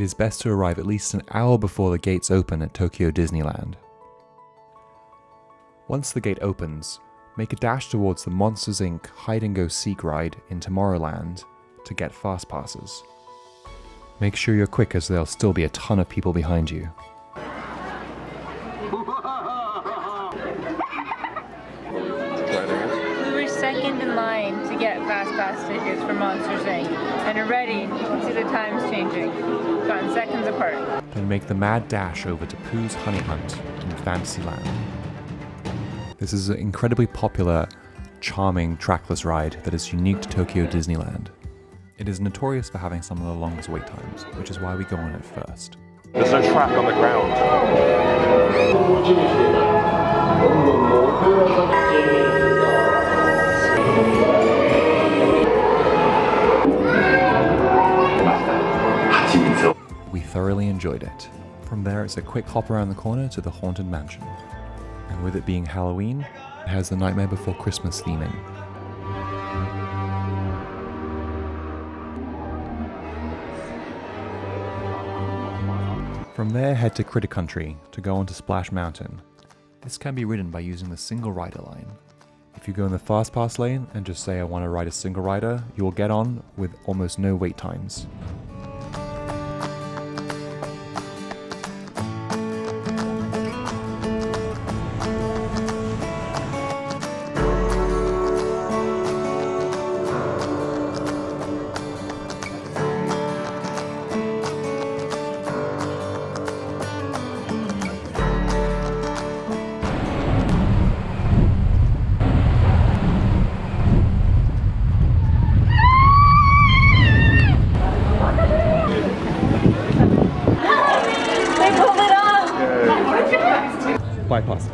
it is best to arrive at least an hour before the gates open at Tokyo Disneyland. Once the gate opens, make a dash towards the Monsters Inc. Ride and Go Seek ride in Tomorrowland to get fast passes. Make sure you're quick as there'll still be a ton of people behind you. Get Pass tickets for Monsters Inc. And already you can see the times changing. Gotten seconds apart. Then make the mad dash over to Pooh's Honey Hunt in Fantasyland. This is an incredibly popular, charming trackless ride that is unique to Tokyo Disneyland. It is notorious for having some of the longest wait times, which is why we go on it first. There's no track on the ground. Thoroughly enjoyed it. From there, it's a quick hop around the corner to the Haunted Mansion. And with it being Halloween, it has the Nightmare Before Christmas theming. From there, head to Critter Country to go onto Splash Mountain. This can be ridden by using the single rider line. If you go in the fast pass lane and just say I want to ride a single rider, you will get on with almost no wait times.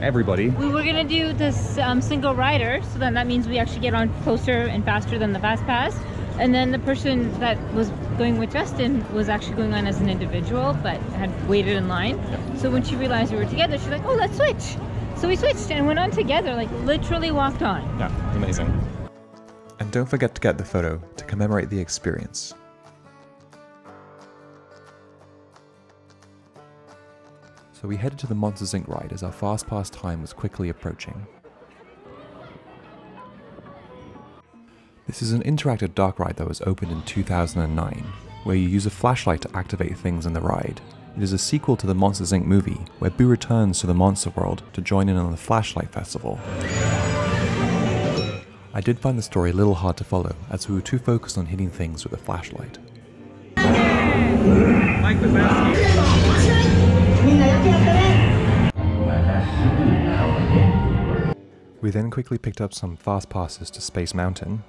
Everybody. We were gonna do this um, single rider, so then that means we actually get on closer and faster than the fast pass. And then the person that was going with Justin was actually going on as an individual, but had waited in line. So when she realized we were together, she's like, "Oh, let's switch." So we switched and went on together, like literally walked on. Yeah, amazing. And don't forget to get the photo to commemorate the experience. So we headed to the Monsters Inc. ride as our fast pass time was quickly approaching. This is an interactive dark ride that was opened in 2009, where you use a flashlight to activate things in the ride. It is a sequel to the Monsters Inc. movie, where Boo returns to the monster world to join in on the Flashlight Festival. I did find the story a little hard to follow, as we were too focused on hitting things with a flashlight. We then quickly picked up some fast passes to Space Mountain.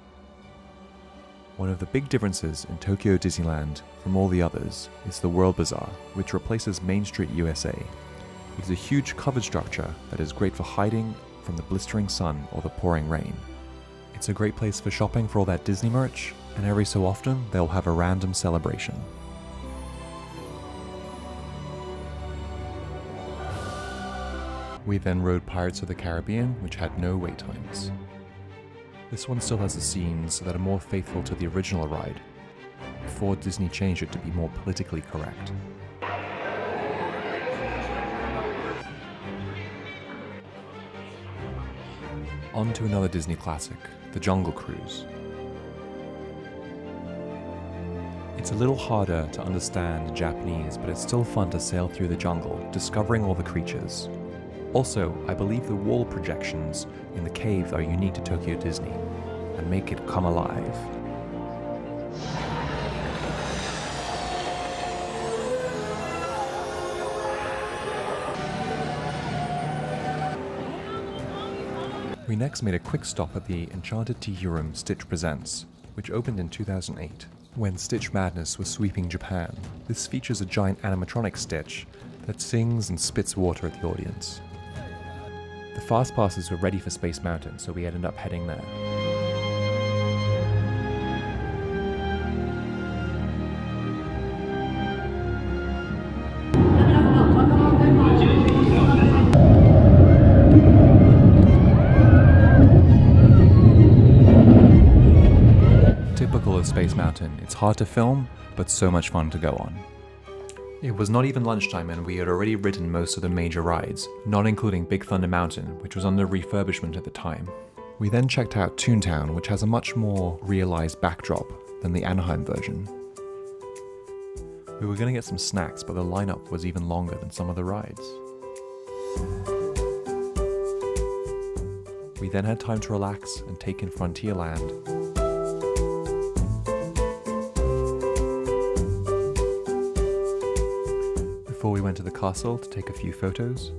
One of the big differences in Tokyo Disneyland from all the others is the World Bazaar, which replaces Main Street USA. It is a huge covered structure that is great for hiding from the blistering sun or the pouring rain. It's a great place for shopping for all that Disney merch, and every so often they'll have a random celebration. We then rode Pirates of the Caribbean, which had no wait times. This one still has the scenes that are more faithful to the original ride, before Disney changed it to be more politically correct. On to another Disney classic, The Jungle Cruise. It's a little harder to understand Japanese, but it's still fun to sail through the jungle, discovering all the creatures. Also, I believe the wall projections in the cave are unique to Tokyo Disney and make it come alive. We next made a quick stop at the Enchanted Tiki Room Stitch Presents, which opened in 2008, when Stitch Madness was sweeping Japan. This features a giant animatronic Stitch that sings and spits water at the audience. The fast passes were ready for Space Mountain, so we ended up heading there. Typical of Space Mountain, it's hard to film, but so much fun to go on. It was not even lunchtime and we had already ridden most of the major rides, not including Big Thunder Mountain, which was under refurbishment at the time. We then checked out Toontown, which has a much more realized backdrop than the Anaheim version. We were going to get some snacks, but the lineup was even longer than some of the rides. We then had time to relax and take in Frontierland went to the castle to take a few photos.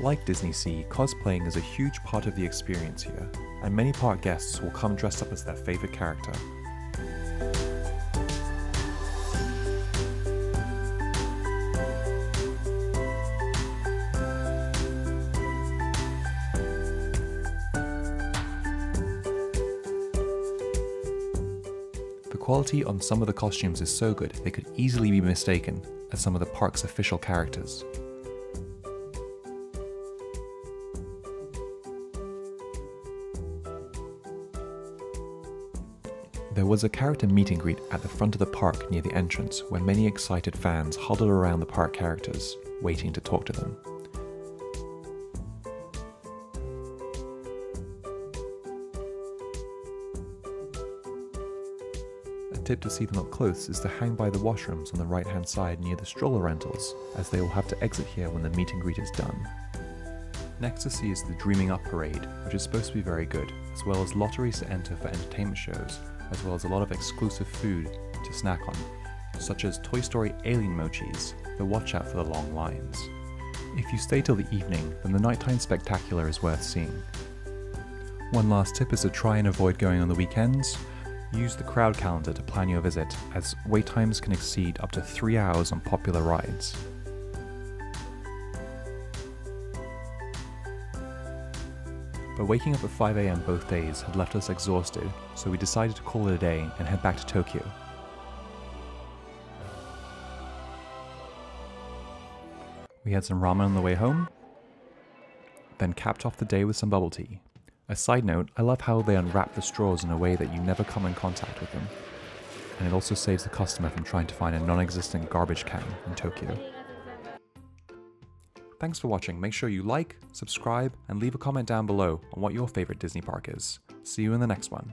Like Disney Sea, cosplaying is a huge part of the experience here, and many park guests will come dressed up as their favorite character. The quality on some of the costumes is so good they could easily be mistaken as some of the park's official characters. There was a character meet and greet at the front of the park near the entrance where many excited fans huddled around the park characters, waiting to talk to them. Tip to see them up close is to hang by the washrooms on the right hand side near the stroller rentals, as they will have to exit here when the meet and greet is done. Next to see is the Dreaming Up Parade, which is supposed to be very good, as well as lotteries to enter for entertainment shows, as well as a lot of exclusive food to snack on, such as Toy Story Alien Mochis, but watch out for the long lines. If you stay till the evening, then the nighttime spectacular is worth seeing. One last tip is to try and avoid going on the weekends. Use the crowd calendar to plan your visit, as wait times can exceed up to 3 hours on popular rides. But waking up at 5am both days had left us exhausted, so we decided to call it a day and head back to Tokyo. We had some ramen on the way home, then capped off the day with some bubble tea. A side note, I love how they unwrap the straws in a way that you never come in contact with them. And it also saves the customer from trying to find a non-existent garbage can in Tokyo. Thanks for watching. Make sure you like, subscribe, and leave a comment down below on what your favorite Disney park is. See you in the next one.